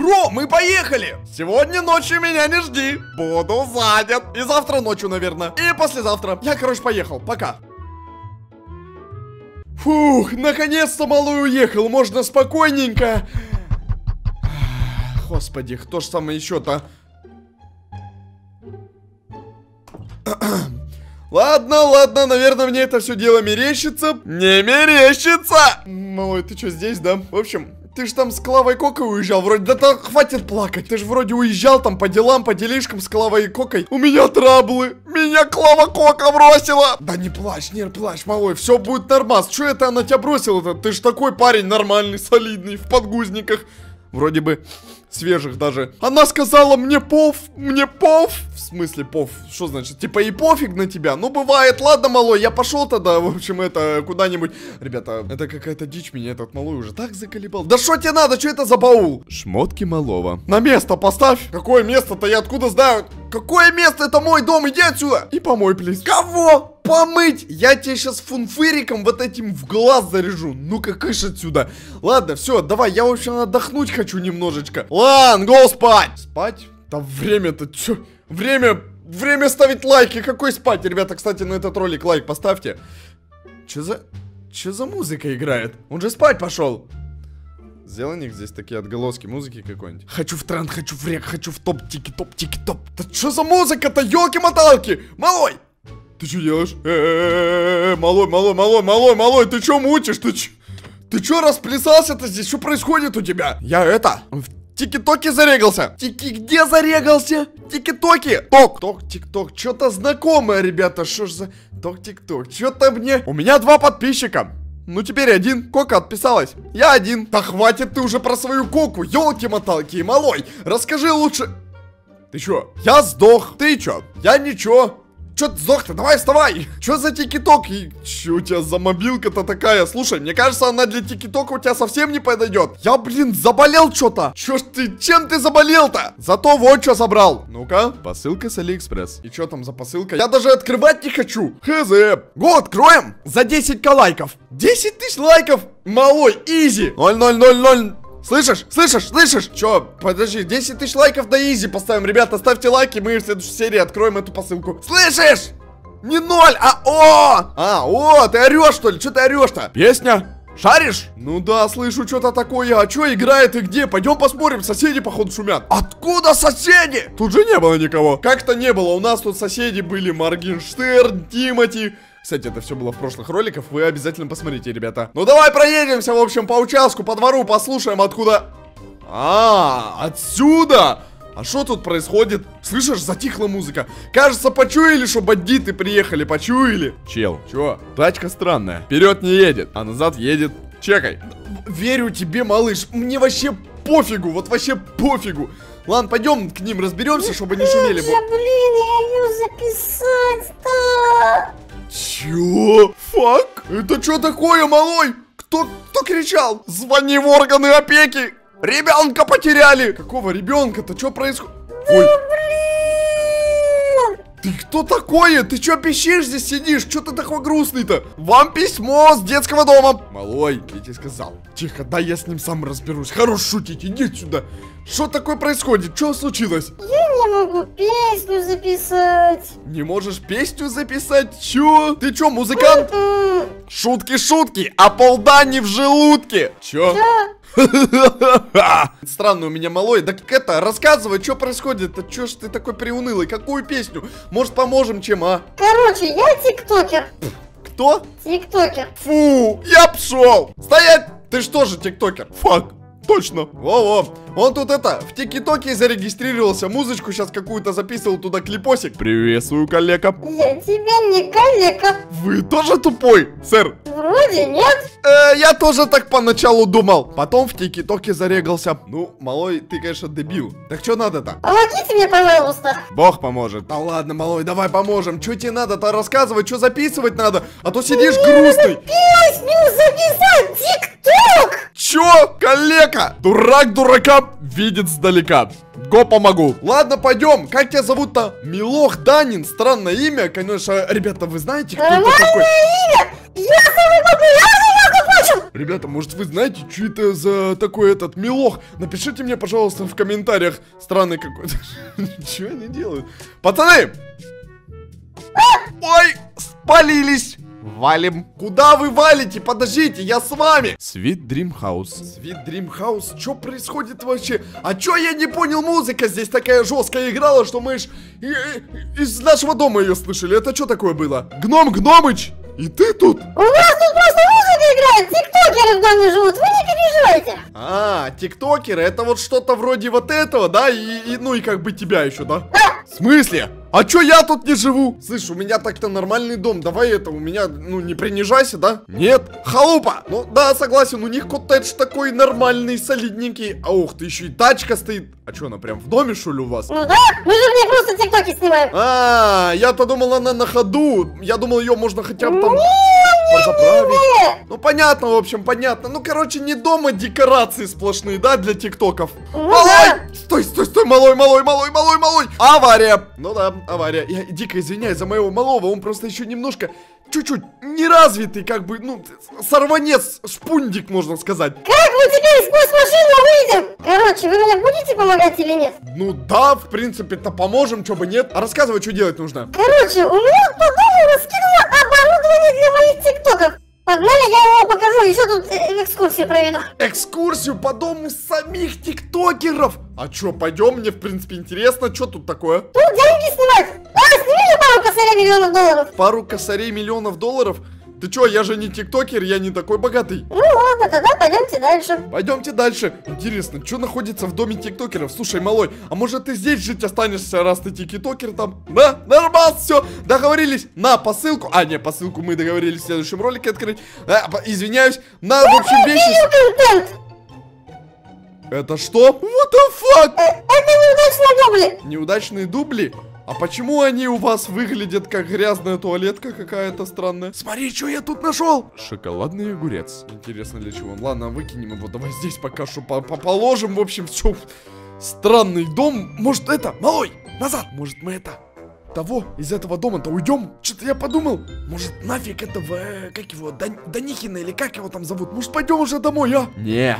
Бро, мы поехали! Сегодня ночью меня не жди. Буду занят. И завтра ночью, наверное. И послезавтра. Я, короче, поехал. Пока. Фух, наконец-то малой уехал. Можно спокойненько. Господи, кто ж там еще-то? Ладно, ладно, наверное, мне это все дело мерещится. Не мерещится! Малой, ты что, здесь, да? В общем, ты же там с Клавой Кокой уезжал, вроде, да так хватит плакать. Ты же вроде уезжал там по делам, по делишкам с Клавой Кокой. У меня траблы, меня Клава Кока бросила. Да не плачь, не плачь, малой, все будет нормас. Что это она тебя бросила-то? Ты же такой парень нормальный, солидный, в подгузниках. Вроде бы свежих даже. Она сказала мне пов, мне пов. В смысле пов? Что значит? Типа и пофиг на тебя? Ну бывает, ладно, малой, я пошел тогда, в общем, это куда-нибудь. Ребята, это какая-то дичь меня этот малой уже так заколебал. Да что тебе надо? Что это за баул? Шмотки малого. На место поставь. Какое место-то? Я откуда знаю? Какое место? Это мой дом, иди отсюда. И помой, плиз. Кого? Помыть! Я тебе сейчас фунфыриком вот этим в глаз заряжу. Ну-ка, кыш отсюда. Ладно, все, давай, я, в общем, отдохнуть хочу немножечко. Ладно, го спать! Спать? Да время-то, чё? Время, время ставить лайки. Какой спать? Ребята, кстати, на этот ролик лайк поставьте. Чё за... Чё за музыка играет? Он же спать пошел. Сделай них здесь такие отголоски музыки какой-нибудь. Хочу в тренд, хочу в рек, хочу в топ, тики-топ, тики-топ. Да что за музыка-то, елки-моталки? Малой! Ты что делаешь? Э, малой, малой, малой, малой, малой, ты что мутишь? Ты что? Ты что расплясался-то здесь? Что происходит у тебя? Я это, в тики-токе зарегался. Тики где зарегался? Тики-токи. Ток, ток, тик-ток. Что-то знакомое, ребята. Что ж за... Ток, тик-ток. Что-то мне... У меня два подписчика. Ну теперь один. Кока отписалась. Я один. Да хватит ты уже про свою коку. Елки-моталки, малой. Расскажи лучше... Ты чё? Я сдох. Ты чё? Я ничего. Чё ты сдох-то? Давай вставай! Чё за тики-ток? И чё у тебя за мобилка-то такая? Слушай, мне кажется, она для тики-тока у тебя совсем не подойдет. Я, блин, заболел что-то. Чё ж ты, чем ты заболел-то? Зато вот что собрал. Ну-ка, посылка с Алиэкспресс. И что там за посылка? Я даже открывать не хочу. Хз. Go, откроем. За 10 лайков. 10 тысяч лайков. Малой, easy. 0-0-0-0. Слышишь? Слышишь? Слышишь? Чё? Подожди, 10 тысяч лайков на easy поставим. Ребята, ставьте лайки, мы в следующей серии откроем эту посылку. Слышишь? Не ноль, а о! А, о, ты орешь, что ли? Чё ты орешь-то? Песня? Шаришь? Ну да, слышу что-то такое. А что играет и где? Пойдем посмотрим. Соседи, походу, шумят. Откуда соседи? Тут же не было никого. Как-то не было. У нас тут соседи были Моргенштерн, Тимати, кстати, это все было в прошлых роликах, вы обязательно посмотрите, ребята. Ну давай проедемся, в общем, по участку, по двору, послушаем, откуда... А, отсюда! А что тут происходит? Слышишь, затихла музыка. Кажется, почуяли, что бандиты приехали, почуяли. Чел, чё? Тачка странная. Вперед не едет, а назад едет. Чекай. Верю тебе, малыш. Мне вообще пофигу, вот вообще пофигу. Ладно, пойдем к ним разберемся, чтобы не шумели. Блин, я записать-то. Чё? Фак? Это что такое, малой? Кто, кто кричал? Звони в органы опеки! Ребенка потеряли! Какого ребенка-то? Что происходит? Ой. Ты кто такое? Ты чё пищишь здесь сидишь? Чё ты такой грустный-то? Вам письмо с детского дома. Малой, я тебе сказал. Тихо, да я с ним сам разберусь. Хорош шутить, иди сюда. Что такое происходит? Что случилось? Я не могу песню записать. Не можешь песню записать? Чё? Ты чё, музыкант? Шутки, шутки, а полда не в желудке. Чё? Чё? Странно у меня малой. Да как это, рассказывай, что происходит? А чё ж ты такой приунылый? Какую песню? Может поможем чем, а? Короче, я тиктокер. Кто? Тиктокер. Фу, я пшел. Стоять! Ты что же тиктокер? Фак. Точно. Во-во. Он тут это, в ТикТоке зарегистрировался, музычку сейчас какую-то записывал туда клипосик. Приветствую, коллега. Я тебя не коллега. Вы тоже тупой, сэр? Вроде нет. Э, я тоже так поначалу думал. Потом в ТикТоке зарегался. Ну, малой, ты, конечно, дебил. Так что надо-то? Помогите мне, пожалуйста. Бог поможет. Да ладно, малой, давай поможем. Что тебе надо-то рассказывать, что записывать надо? А то сидишь грустный. Песню записать, тикток. Чё, коллега? Дурак дурака видит сдалека. Легко помогу. Ладно, пойдем. Как тебя зовут-то? Милох Данин. Странное имя, конечно. Ребята, вы знаете, кто это такой? Имя! Я самый! Ребята, может вы знаете, что это за такой этот Милох? Напишите мне, пожалуйста, в комментариях. Странный какой-то. Чего они делают? Пацаны! Ой, спалились! Валим. Куда вы валите? Подождите, я с вами. Sweet Dream House. Sweet Dream House? Что происходит вообще? А чё я не понял? Музыка здесь такая жесткая играла, что мы ж из нашего дома ее слышали. Это что такое было? Гном Гномыч? И ты тут? У нас тут просто музыка играет, тиктокеры в доме живут, вы не переживайте. А, тиктокеры, это вот что-то вроде вот этого, да? И, и- ну и как бы тебя еще, да? В смысле? А чё я тут не живу? Слышь, у меня так-то нормальный дом, давай это, у меня, ну не принижайся, да? Нет, халупа! Ну да, согласен, у них коттедж такой нормальный, солидненький. А ух ты, еще и тачка стоит. А чё, она прям в доме, что ли, у вас? Ну да, мы же в ней просто тиктоки снимаем. А, я-то думал, она на ходу. Я думал, ее можно хотя бы там заправить. Ну понятно, в общем, понятно. Ну, короче, не дома декорации сплошные, да, для тиктоков. Ну малой! Стой, стой, стой, малой, малой, малой, малой, малой! Авария! Ну да, авария. Я дико извиняюсь за моего малого, он просто еще немножко, чуть-чуть неразвитый, как бы, ну, сорванец, шпундик, можно сказать. Как мы теперь сквозь машину выйдем? Короче, вы мне будете помогать или нет? Ну да, в принципе-то поможем, чё бы нет. А рассказывай, что делать нужно. Короче, у меня по дому раскинуло оборудование для моих тиктоков. Погнали, я его покажу, еще тут э, экскурсию проведу. Экскурсию по дому самих тиктокеров. А чё, пойдем, мне, в принципе, интересно, что тут такое? Тут деньги снимать. А, сними пару косарей миллионов долларов. Пару косарей миллионов долларов? Ты чё, я же не тиктокер, я не такой богатый. Ну ладно, тогда пойдемте дальше. Пойдемте дальше. Интересно, что находится в доме тиктокеров? Слушай, малой, а может ты здесь жить останешься, раз ты тиктокер там? Да? Нормально, все, договорились. На посылку. А, не, посылку мы договорились в следующем ролике открыть. А, извиняюсь. На, в общем, вещи... Это что? What the fuck? Это неудачные дубли. Неудачные дубли? А почему они у вас выглядят как грязная туалетка какая-то странная? Смотри, что я тут нашел! Шоколадный огурец. Интересно для чего? Ладно, выкинем его. Давай здесь пока что по- по- положим. В общем, все. Странный дом. Может это? Малой, назад. Может мы это? Того, из этого дома-то уйдем? Что-то я подумал. Может нафиг этого, э, как его, Дан- Данихина или как его там зовут? Может пойдем уже домой, а? Не.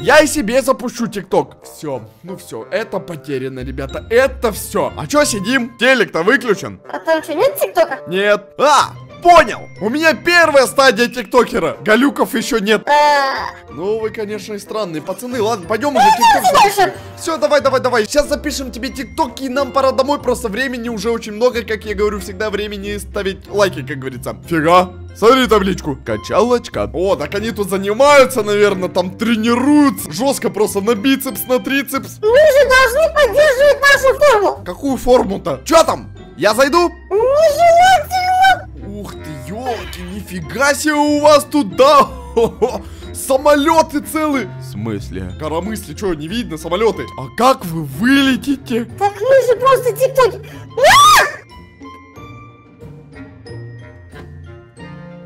Я и себе запущу ТикТок. Все, ну все, это потеряно, ребята. Это все. А чё сидим? Телек-то выключен. А там что, нет тиктока? Нет. А, понял. У меня первая стадия тиктокера. Галюков еще нет. А, Ну, вы, конечно, и странные пацаны. Ладно, пойдем уже тикток. Все, давай, давай, давай. Сейчас запишем тебе тиктоки, и нам пора домой. Просто времени уже очень много, как я говорю, всегда времени ставить лайки, как говорится. Фига. Смотри табличку. Качалочка. О, так они тут занимаются, наверное, там тренируются. Жестко просто на бицепс, на трицепс. Мы же должны поддерживать нашу форму. Какую форму-то? Че там? Я зайду? Нежелательно. Ух ты, елки, нифига себе у вас тут, да? Самолеты целые. В смысле? Коромысли, что, не видно самолеты? А как вы вылетите? Так мы же просто тиктоки.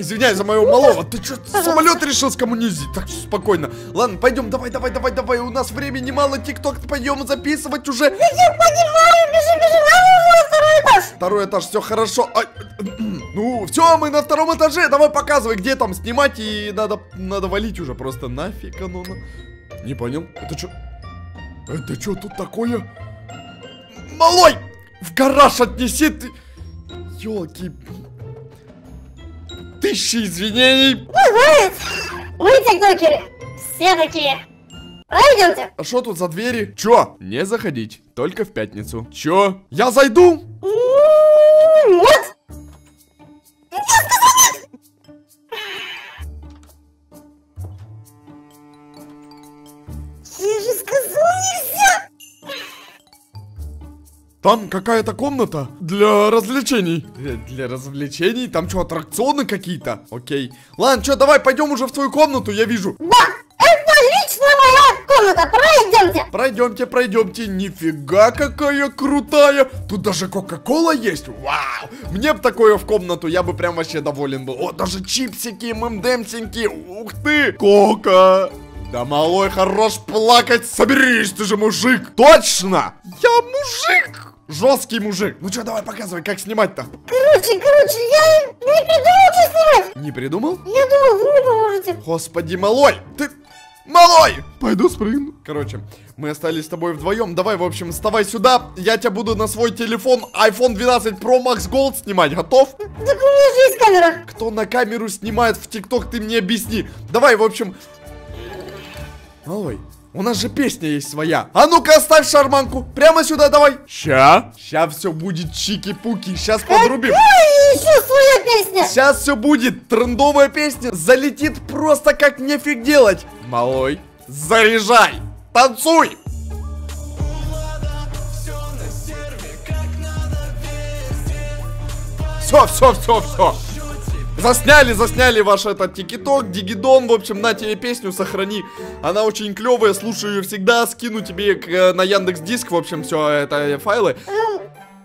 Извиняюсь за моего малого. Ты что, самолет решил скоммунизить? Так, спокойно. Ладно, пойдем, давай, давай, давай, давай. У нас времени мало, тикток пойдем записывать уже. Я понимаю, бежим, бежим. Второй этаж. Второй этаж, все хорошо. А, ну, все, мы на втором этаже. Давай показывай, где там снимать. И надо, надо валить уже просто нафиг оно. на- Не понял. Это что? Это что тут такое? Малой! В гараж отнеси ты. Елки. Тысячи извинений. Мы тиктокеры. Все такие. Пройдемте. А что тут за двери? Чё? Не заходить. Только в пятницу. Чё? Я зайду? М, Нет. Там какая-то комната для развлечений. Для, для развлечений? Там что, аттракционы какие-то? Окей. Ладно, что, давай пойдем уже в твою комнату, я вижу. Да, это лично моя комната. Пройдемте. Пройдемте, пройдемте. Нифига какая крутая. Тут даже Кока-Кола есть. Вау. Мне бы такое в комнату, я бы прям вообще доволен был. О, даже чипсики, ммдемсеньки. Ух ты. Кока. Да, малой, хорош плакать, соберись, ты же мужик. Точно! Я мужик! Жесткий мужик. Ну что, давай показывай, как снимать-то. Короче, короче, я не придумал, что снимать. Не придумал? Я думал, вы мне поможете. Господи, малой, ты... Малой! Пойду спрыгну. Короче, мы остались с тобой вдвоем. Давай, в общем, вставай сюда. Я тебя буду на свой телефон iPhone 12 Pro Max Gold снимать. Готов? Так у меня же есть камера. Кто на камеру снимает в ТикТок, ты мне объясни. Давай, в общем... Малой, у нас же песня есть своя. А ну-ка, оставь шарманку. Прямо сюда давай. Ща. Ща все будет чики-пуки. Сейчас подрубим. Ой, еще своя песня. Сейчас все будет. Трендовая песня залетит просто как нефиг делать. Малой, заряжай. Танцуй. Все, все, все, все. Засняли, засняли ваш этот тикиток, дигидон, в общем, на тебе песню сохрани. Она очень клевая, слушаю ее всегда, скину тебе э, на Яндекс Диск, в общем, все это файлы.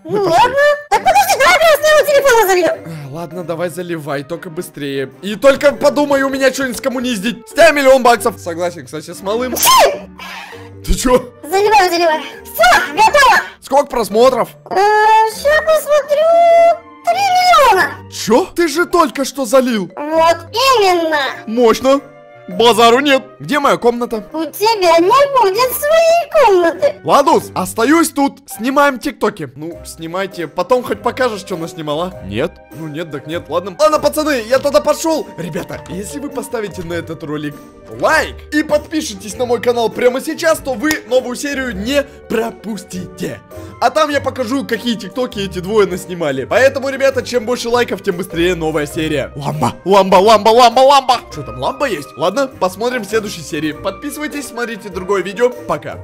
Ну ладно. Так подожди, давай прямо с моего телефона зальем. Ладно, давай заливай, только быстрее. И только подумай, у меня что-нибудь скоммуниздить. С тебя миллион баксов. Согласен, кстати, с малым. Ты чё? Заливаю, заливаю. Все, готово. Сколько просмотров? Сейчас посмотрю. Чё? Ты же только что залил. Вот именно. Мощно. Базару нет. Где моя комната? У тебя не будет своей комнаты. Ладус, остаюсь тут. Снимаем тиктоки. Ну, снимайте. Потом хоть покажешь, что наснимала. Нет? Ну нет, так нет. Ладно. Ладно, пацаны, я тогда пошел. Ребята, если вы поставите на этот ролик лайк и подпишитесь на мой канал прямо сейчас, то вы новую серию не пропустите. А там я покажу, какие тиктоки эти двое наснимали. Поэтому, ребята, чем больше лайков, тем быстрее новая серия. Ламба, ламба, ламба, ламба, ламба. Что там, ламба есть? Ладно, посмотрим в следующей серии. Подписывайтесь, смотрите другое видео. Пока.